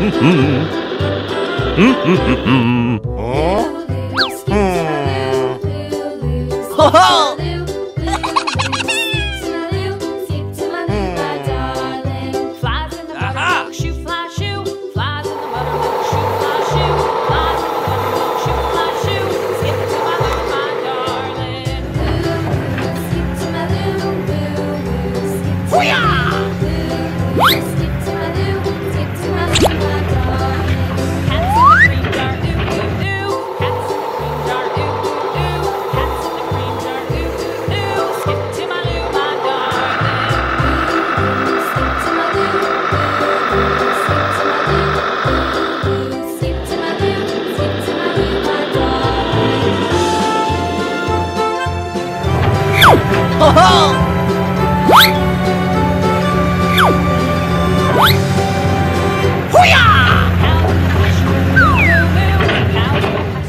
mmm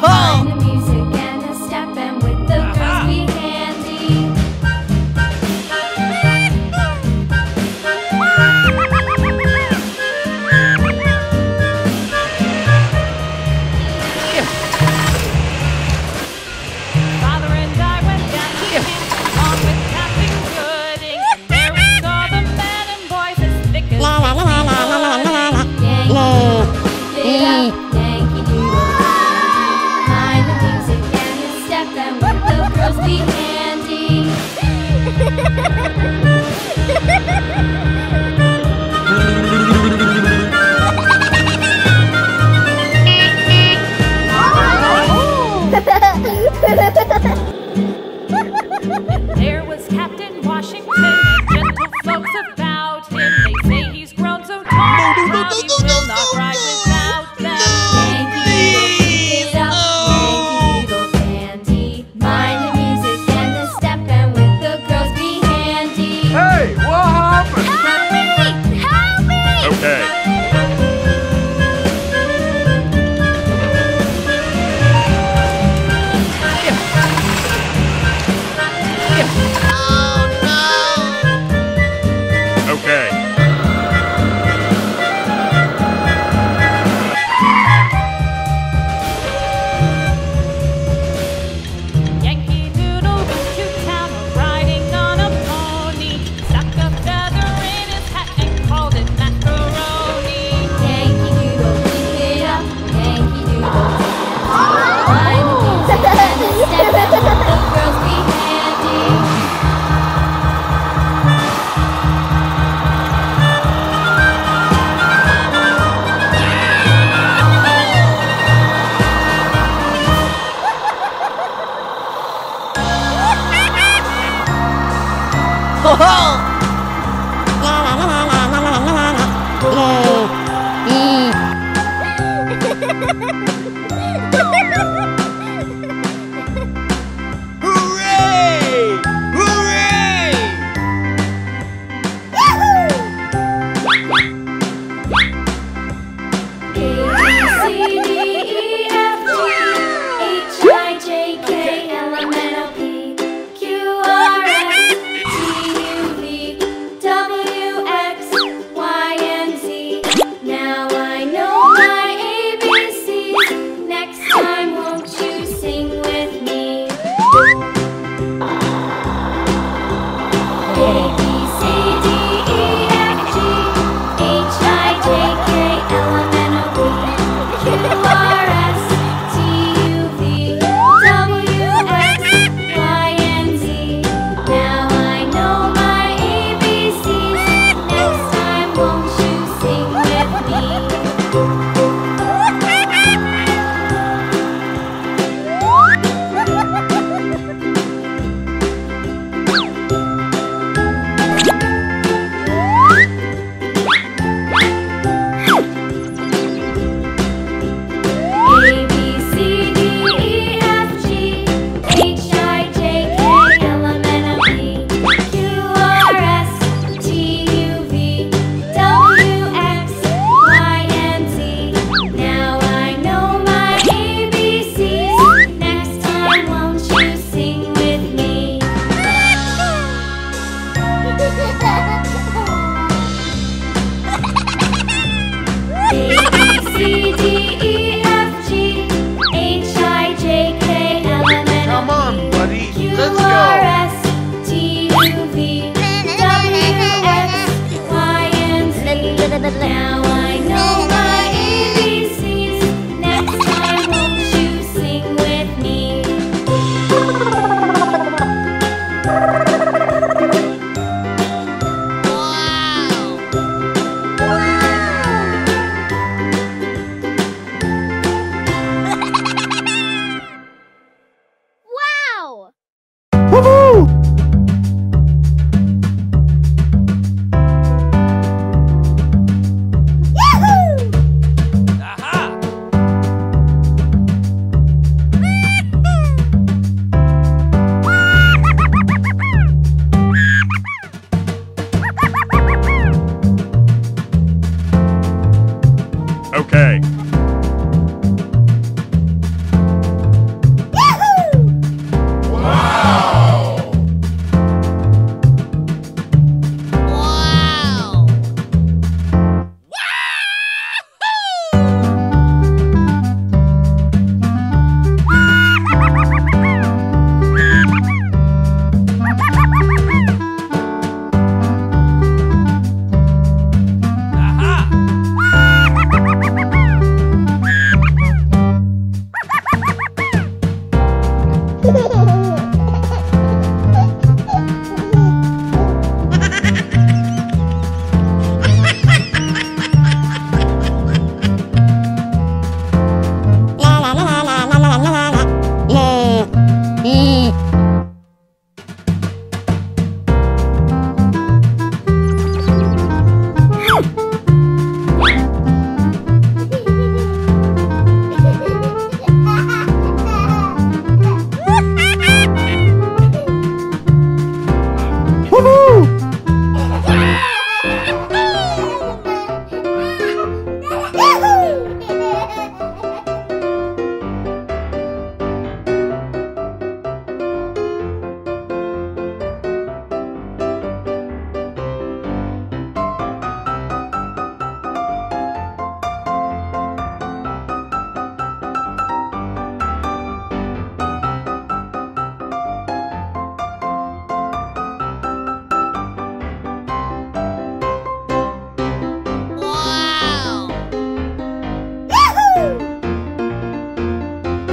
Oh. Ha ha ha! Yeah. Ha ha ha! Okay.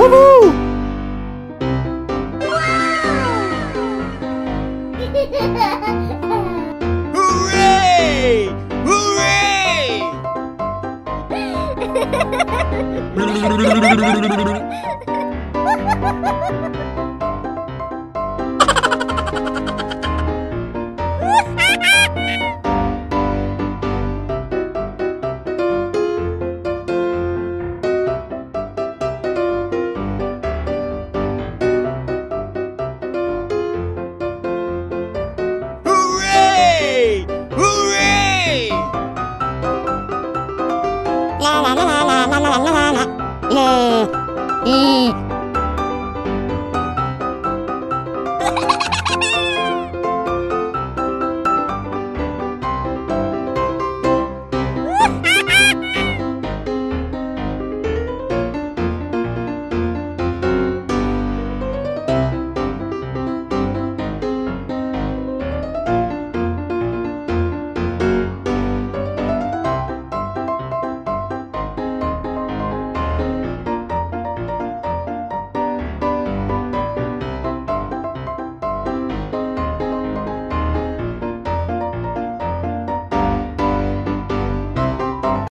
Woohoo! Wow! Hooray! Hooray!